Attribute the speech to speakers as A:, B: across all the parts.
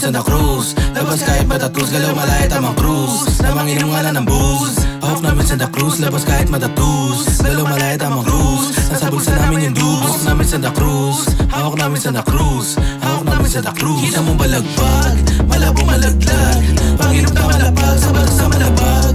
A: Santa Cruz Labas kahit matatus, galaw malaya tamang cruise Namang inom nga lang ng booze Hawak namin Santa Cruz, labas kahit matatus Galaw malaya tamang cruise Nasa bulsa namin yung dubos. Hawak namin Santa Cruz Hawak namin Santa Cruz Hawak namin Santa Cruz Kita mo balagbag, malabo malaglag. Panginom ka malapag, sa batas na malabag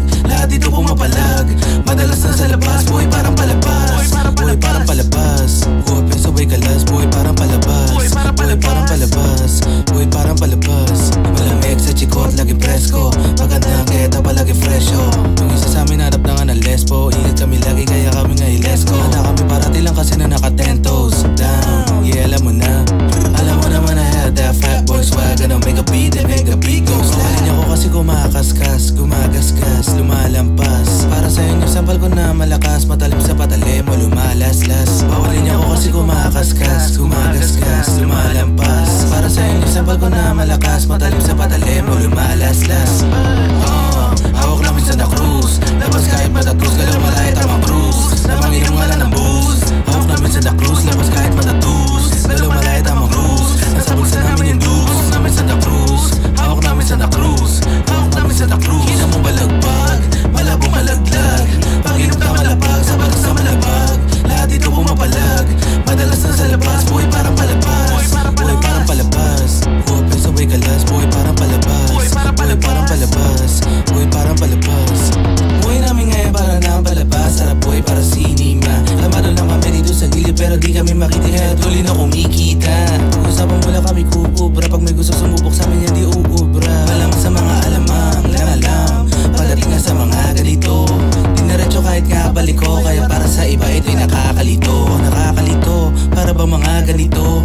A: parang palabas. Boy parang palabas. Boy parang palabas. Malamig sa chikot, lagi presko. Maganda ang keta, palagi kumakaskas, gumagasgas, lumalampas. Para sa inyo, sampal ko na malakas Matalim sa patalim o lumalaslas. Oh, makitihad tuloy na kumikita. Usapan wala kami kukubra Pag may gusto sumubok sa amin yan di uubra. Malamang sa mga alamang lang alam. Pagdating nga sa mga ganito Dinaretso kahit nga balik ko. Kaya para sa iba ito'y nakakalito. Nakakalito para ba mga ganito?